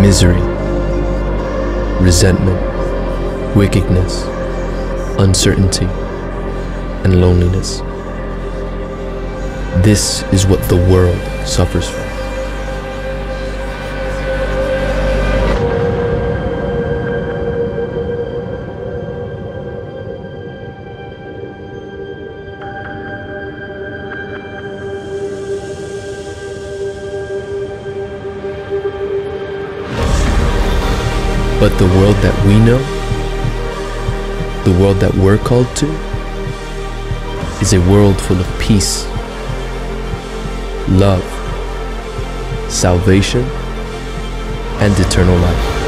misery, resentment, wickedness, uncertainty, and loneliness. This is what the world suffers from. But the world that we know, the world that we're called to, is a world full of peace, love, salvation, and eternal life.